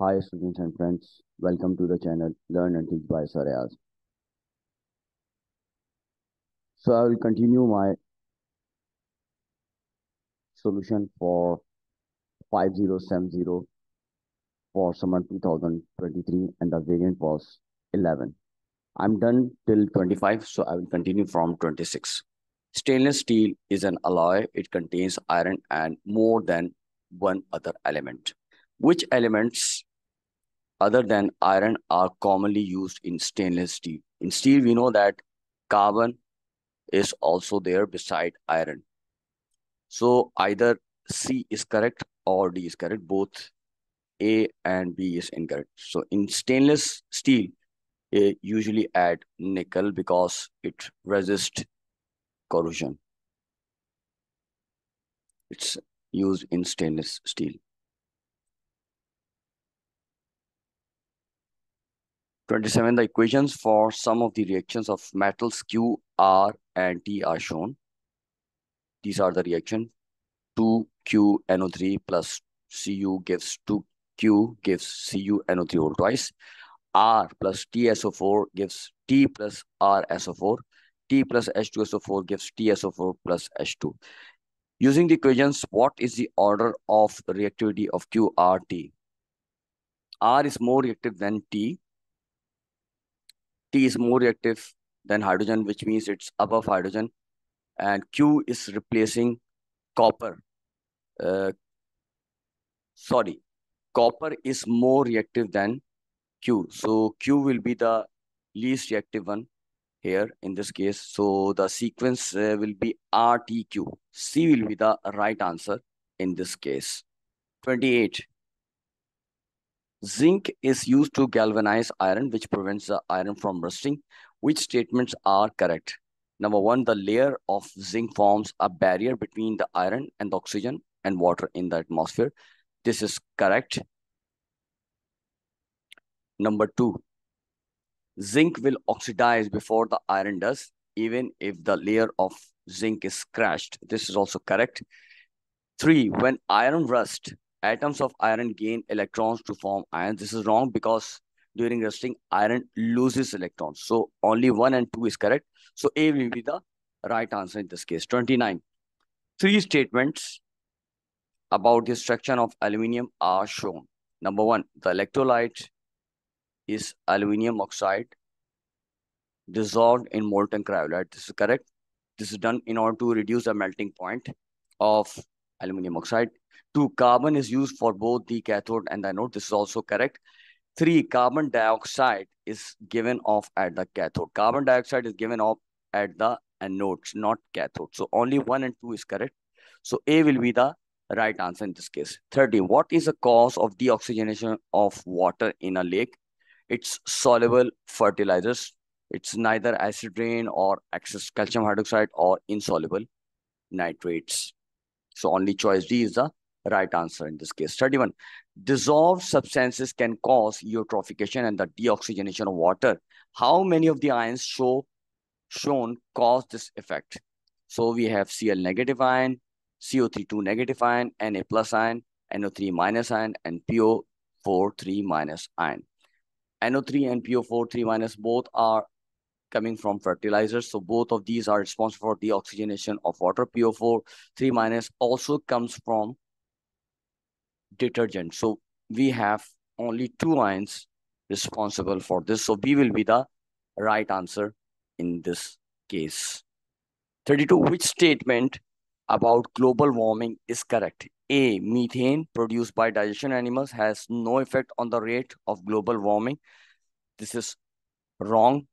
Hi students and friends, welcome to the channel Learn and Teach by Sir So I will continue my solution for 5070 for summer 2023 and the variant was 11. I'm done till 25, so I will continue from 26. Stainless steel is an alloy. It contains iron and more than one other element. Which elements other than iron are commonly used in stainless steel. In steel, we know that carbon is also there beside iron. So either C is correct or D is correct. Both A and B is incorrect. So in stainless steel, usually add nickel because it resists corrosion. It's used in stainless steel. 27, the equations for some of the reactions of metals Q, R, and T are shown. These are the reaction. 2Q NO3 plus Cu gives 2Q gives Cu NO3 whole twice. R plus TSO4 gives T plus RSO4. T plus H2SO4 gives TSO4 plus H2. Using the equations, what is the order of reactivity of QRT? R is more reactive than T T is more reactive than hydrogen, which means it's above hydrogen. And Q is replacing copper. Uh, sorry, copper is more reactive than Q. So Q will be the least reactive one here in this case. So the sequence uh, will be RTQ. C will be the right answer in this case. 28. Zinc is used to galvanize iron, which prevents the iron from rusting. Which statements are correct? Number one, the layer of zinc forms a barrier between the iron and the oxygen and water in the atmosphere. This is correct. Number two, zinc will oxidize before the iron does, even if the layer of zinc is crashed. This is also correct. Three, when iron rust, atoms of iron gain electrons to form iron. This is wrong because during rusting, iron loses electrons. So only 1 and 2 is correct. So A will be the right answer in this case. 29. Three statements about the structure of aluminium are shown. Number one, the electrolyte is aluminium oxide dissolved in molten cryolite. This is correct. This is done in order to reduce the melting point of aluminium oxide. Two, carbon is used for both the cathode and the anode. This is also correct. Three, carbon dioxide is given off at the cathode. Carbon dioxide is given off at the anodes, not cathode. So only one and two is correct. So A will be the right answer in this case. 30. What is the cause of deoxygenation of water in a lake? It's soluble fertilizers. It's neither acid rain or excess calcium hydroxide or insoluble nitrates. So only choice D is the right answer in this case. 31. Dissolved substances can cause eutrophication and the deoxygenation of water. How many of the ions show shown cause this effect? So we have Cl negative ion, CO3 2 negative ion, Na plus ion, NO3 minus ion, and PO4 3 minus ion. NO3 and PO4 3 minus both are coming from fertilizers. So both of these are responsible for the oxygenation of water. PO4 3 minus also comes from detergent. So we have only two ions responsible for this. So B will be the right answer in this case. 32, which statement about global warming is correct? A, methane produced by digestion animals has no effect on the rate of global warming. This is wrong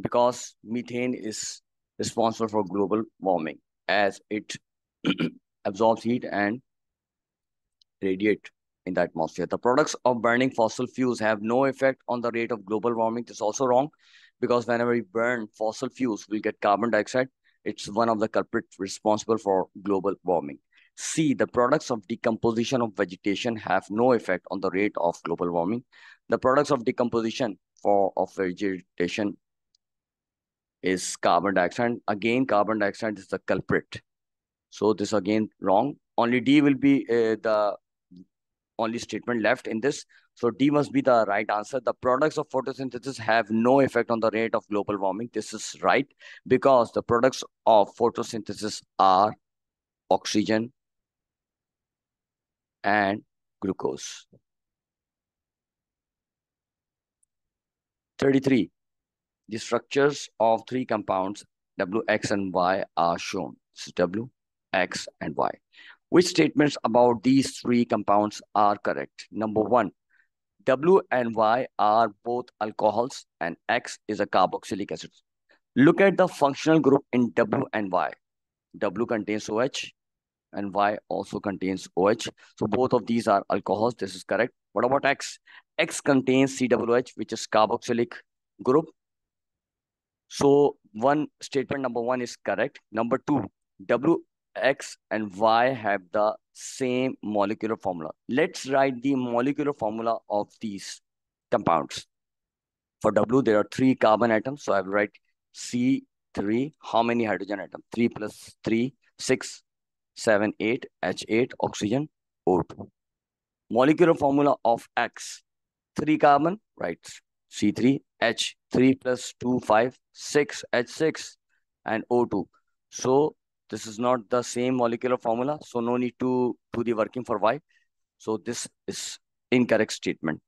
because methane is responsible for global warming as it absorbs heat and radiate in the atmosphere. The products of burning fossil fuels have no effect on the rate of global warming. This is also wrong because whenever we burn fossil fuels, we get carbon dioxide. It's one of the culprits responsible for global warming. C, the products of decomposition of vegetation have no effect on the rate of global warming. The products of decomposition for of vegetation is carbon dioxide. Again, carbon dioxide is the culprit. So this again wrong. Only D will be uh, the only statement left in this. So D must be the right answer. The products of photosynthesis have no effect on the rate of global warming. This is right because the products of photosynthesis are oxygen and glucose. 33. The structures of three compounds W, X, and Y are shown. This is W, X, and Y. Which statements about these three compounds are correct? Number one, W and Y are both alcohols and X is a carboxylic acid. Look at the functional group in W and Y. W contains OH and Y also contains OH. So both of these are alcohols. This is correct. What about X? X contains COOH, which is carboxylic group. So one statement number one is correct. Number two, W, X, and Y have the same molecular formula. Let's write the molecular formula of these compounds. For W, there are three carbon atoms. So I will write C3. How many hydrogen atoms? 3 plus 3, 6, 7, 8, H8, oxygen, O2. Molecular formula of X, 3 carbon, right? C3, H, 3 plus 2, 5, 6, H6, and O2. So this is not the same molecular formula, so no need to do the working for Y. So this is incorrect statement.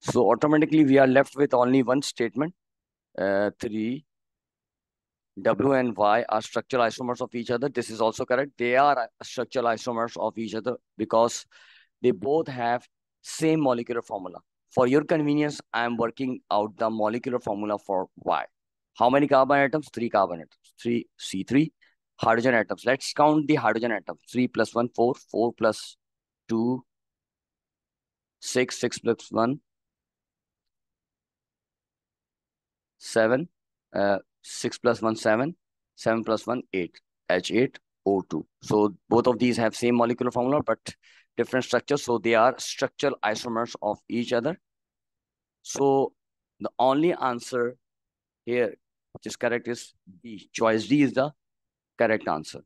So automatically we are left with only one statement, uh, 3 W and Y are structural isomers of each other. This is also correct. They are structural isomers of each other because they both have same molecular formula. For your convenience, I am working out the molecular formula for Y. How many carbon atoms? Three carbon atoms. Three C3 hydrogen atoms. Let's count the hydrogen atoms. Three plus one, four. Four plus two, six. Six plus one, seven. Uh, 6 plus 1, 7. 7 plus 1, 8. H8, O2. So both of these have same molecular formula, but different structures. So they are structural isomers of each other. So the only answer here, which is correct, is B. Choice D is the correct answer.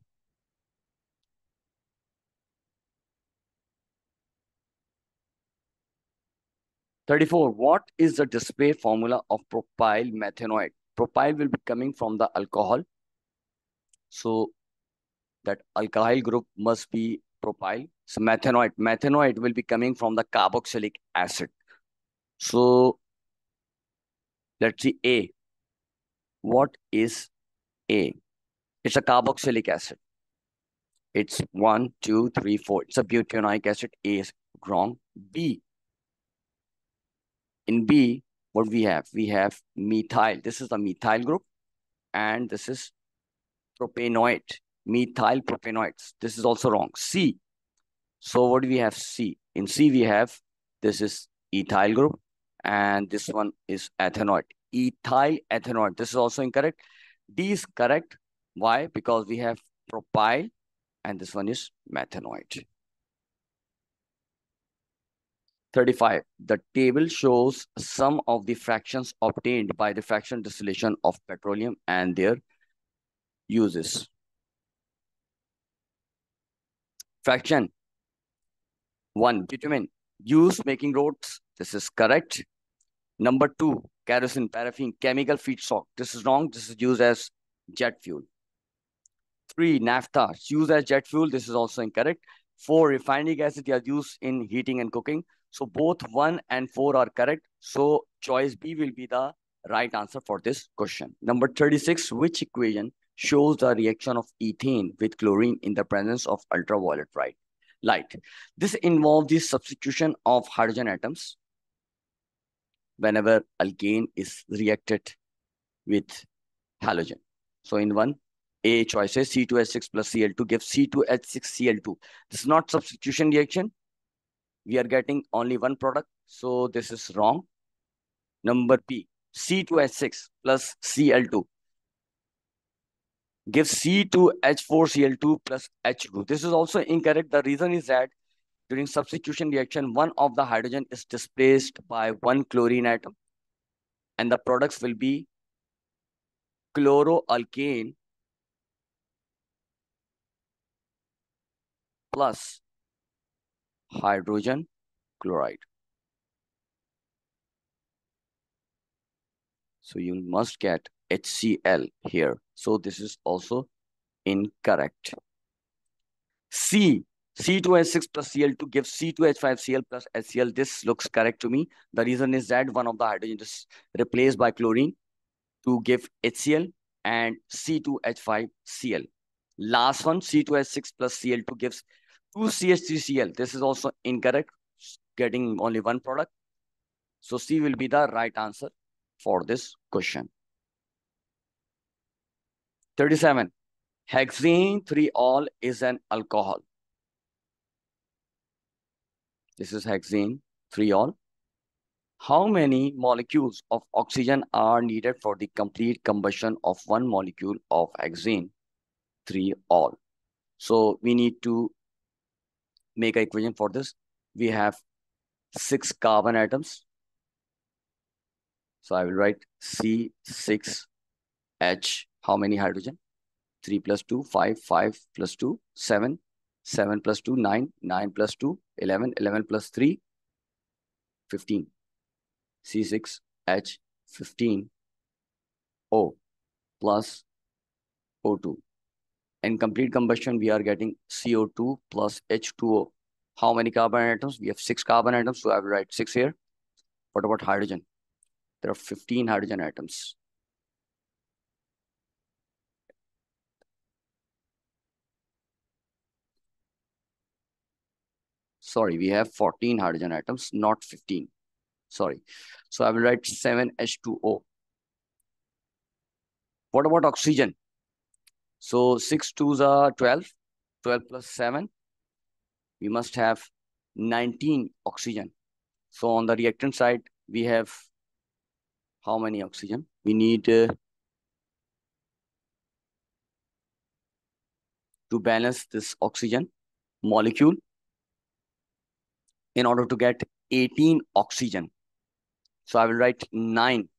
Thirty-four. What is the display formula of propyl methanoate? propyl will be coming from the alcohol. So that alkyl group must be propyl. So methanoate, methanoate will be coming from the carboxylic acid. So let's see A. What is A? It's a carboxylic acid. It's one, two, three, four. It's a butyric acid. A is wrong. B. In B, what we have? We have methyl. This is the methyl group. And this is propanoate, methyl propanoate. This is also wrong. C. So what do we have? C. In C, we have, this is ethyl group. And this one is ethanoate. Ethyl ethanoate. This is also incorrect. D is correct. Why? Because we have propyl and this one is methanoate. 35. The table shows some of the fractions obtained by the fraction distillation of petroleum and their uses. Fraction 1. Bitumen. Use making roads. This is correct. Number 2. Kerosene, paraffin, chemical feedstock. This is wrong. This is used as jet fuel. 3. Naphtha. Used as jet fuel. This is also incorrect. 4. Refinery gas. They are used in heating and cooking. So both 1 and 4 are correct. So choice B will be the right answer for this question. Number 36, which equation shows the reaction of ethane with chlorine in the presence of ultraviolet light? This involves the substitution of hydrogen atoms whenever alkane is reacted with halogen. So in one, A choices C2H6 plus Cl2 gives C2H6Cl2. This is not substitution reaction we are getting only one product. So this is wrong. Number P, C2H6 plus Cl2 gives C2H4Cl2 plus H2. This is also incorrect. The reason is that during substitution reaction, one of the hydrogen is displaced by one chlorine atom and the products will be chloroalkane plus hydrogen chloride. So you must get HCl here. So this is also incorrect. C, C2H6 plus Cl2 gives C2H5Cl plus HCl. This looks correct to me. The reason is that one of the hydrogen is replaced by chlorine to give HCl and C2H5Cl. Last one, C2H6 plus Cl2 gives 2CH3Cl. This is also incorrect, getting only one product. So C will be the right answer for this question. 37. Hexane 3-ol is an alcohol. This is hexane 3-ol. How many molecules of oxygen are needed for the complete combustion of one molecule of hexane 3-ol? So we need to make an equation for this. We have six carbon atoms. So I will write C6H. How many hydrogen? 3 plus 2, 5, 5 plus 2, 7, 7 plus 2, 9, 9 plus 2, 11, 11 plus 3, 15. C6H 15 O plus O2. In complete combustion, we are getting CO2 plus H2O. How many carbon atoms? We have six carbon atoms, so I will write six here. What about hydrogen? There are 15 hydrogen atoms. Sorry, we have 14 hydrogen atoms, not 15. Sorry. So I will write 7H2O. What about oxygen? So 6 2s are 12. 12 plus 7. We must have 19 oxygen. So on the reactant side, we have how many oxygen? We need uh, to balance this oxygen molecule in order to get 18 oxygen. So I will write 9,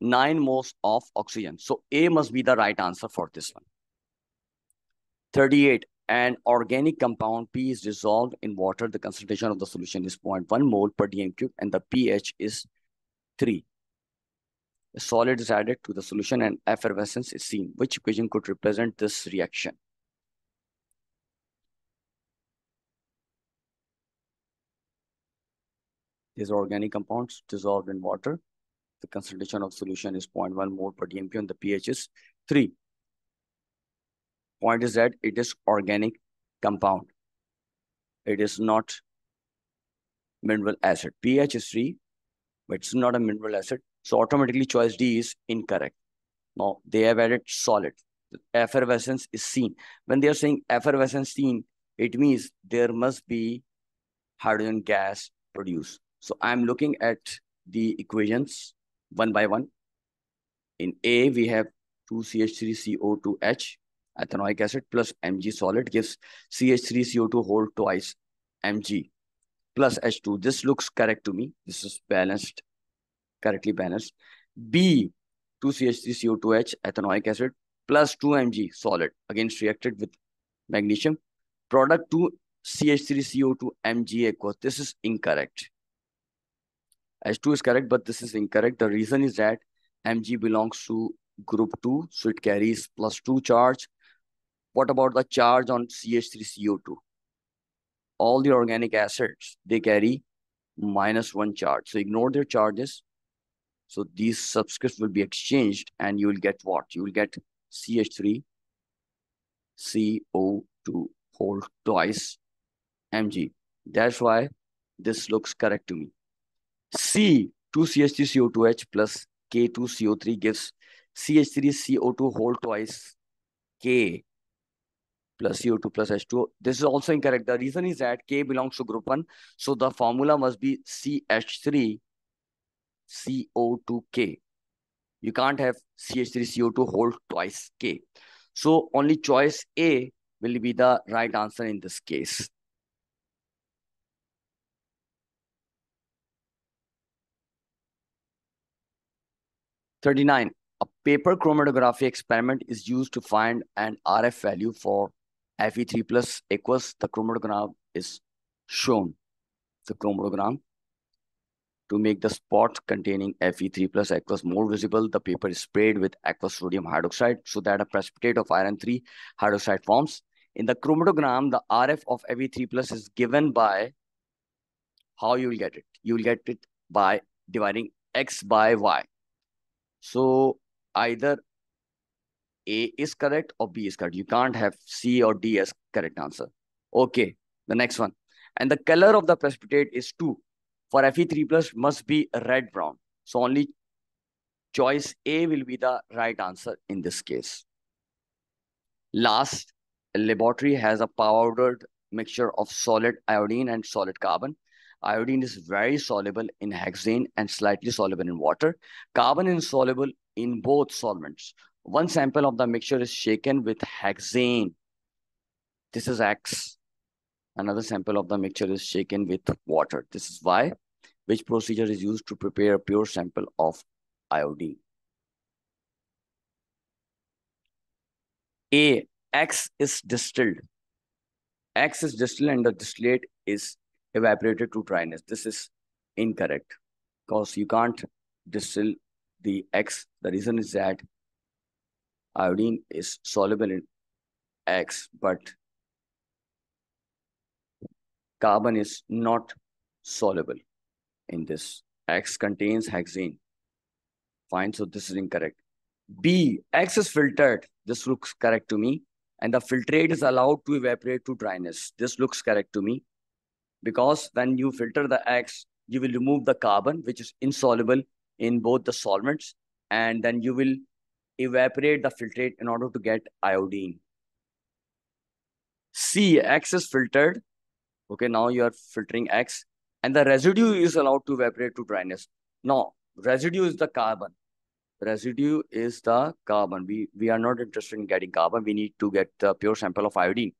9 moles of oxygen. So A must be the right answer for this one. 38. An organic compound P is dissolved in water. The concentration of the solution is 0.1 mole per dm cube and the pH is 3. A solid is added to the solution and effervescence is seen. Which equation could represent this reaction? These are organic compounds dissolved in water. The concentration of solution is 0.1 mole per dm cube and the pH is 3. Point is that it is organic compound. It is not mineral acid. pH is 3, but it's not a mineral acid. So automatically choice D is incorrect. Now they have added solid. Effervescence is seen. When they are saying effervescence seen, it means there must be hydrogen gas produced. So I'm looking at the equations one by one. In A, we have 2CH3CO2H, ethanoic acid plus Mg solid gives CH3CO2 whole twice Mg plus H2. This looks correct to me. This is balanced correctly balanced. B, 2CH3CO2H, ethanoic acid, plus 2Mg solid, against reacted with magnesium. Product 2 CH3CO2 Mg aqueous. This is incorrect. H2 is correct, but this is incorrect. The reason is that Mg belongs to group 2, so it carries plus 2 charge. What about the charge on CH3CO2? All the organic acids, they carry minus 1 charge. So ignore their charges. So these subscripts will be exchanged and you will get what? You will get CH3, CO2 whole twice Mg. That's why this looks correct to me. C, 2CH3CO2H plus K2CO3 gives CH3CO2 whole twice K plus CO2 plus H2. This is also incorrect. The reason is that K belongs to group 1. So the formula must be CH3 CO2K. You can't have CH3CO2 whole twice K. So only choice A will be the right answer in this case. Thirty-nine. A paper chromatography experiment is used to find an RF value for Fe3 plus aqueous. The chromatogram is shown. the chromatogram. To make the spot containing Fe3 plus aqueous more visible, the paper is sprayed with aqueous sodium hydroxide so that a precipitate of iron 3 hydroxide forms. In the chromatogram, the RF of Fe3 plus is given by how you will get it. You will get it by dividing X by Y. So either A is correct or B is correct. You can't have C or D as correct answer. Okay, the next one. And the color of the precipitate is 2. For Fe3 plus must be red brown. So only choice A will be the right answer in this case. Last, laboratory has a powdered mixture of solid iodine and solid carbon. Iodine is very soluble in hexane and slightly soluble in water. Carbon is soluble in both solvents. One sample of the mixture is shaken with hexane. This is X. Another sample of the mixture is shaken with water. This is Y. Which procedure is used to prepare a pure sample of iodine? A. X is distilled. X is distilled and the distillate is evaporated to dryness. This is incorrect because you can't distill the X. The reason is that iodine is soluble in X, but carbon is not soluble in this. X contains hexane. Fine, so this is incorrect. B, X is filtered. This looks correct to me. And the filtrate is allowed to evaporate to dryness. This looks correct to me because when you filter the X, you will remove the carbon, which is insoluble in both the solvents, and then you will evaporate the filtrate in order to get iodine. C, X is filtered. Okay, now you are filtering X, and the residue is allowed to evaporate to dryness. Now, residue is the carbon. Residue is the carbon. We, we are not interested in getting carbon. We need to get the pure sample of iodine.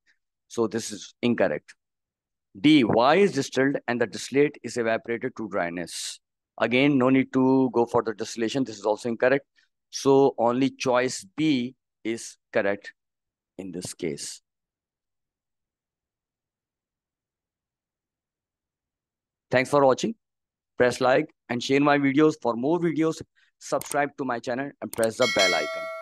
So this is incorrect. D, Y is distilled and the distillate is evaporated to dryness. Again, no need to go for the distillation. This is also incorrect. So only choice B is correct in this case. Thanks for watching. Press like and share my videos. For more videos, subscribe to my channel and press the bell icon.